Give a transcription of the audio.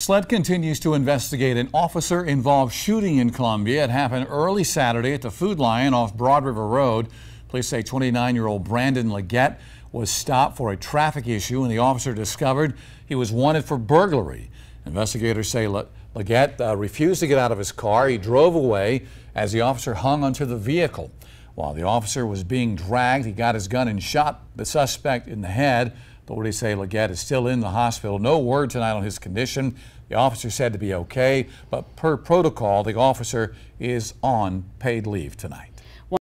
SLED continues to investigate an officer involved shooting in Columbia. It happened early Saturday at the Food Lion off Broad River Road. Police say 29 year old Brandon Leggett was stopped for a traffic issue and the officer discovered he was wanted for burglary. Investigators say Leggett uh, refused to get out of his car. He drove away as the officer hung onto the vehicle. While the officer was being dragged, he got his gun and shot the suspect in the head. Authorities say Leggett is still in the hospital. No word tonight on his condition. The officer said to be okay, but per protocol, the officer is on paid leave tonight.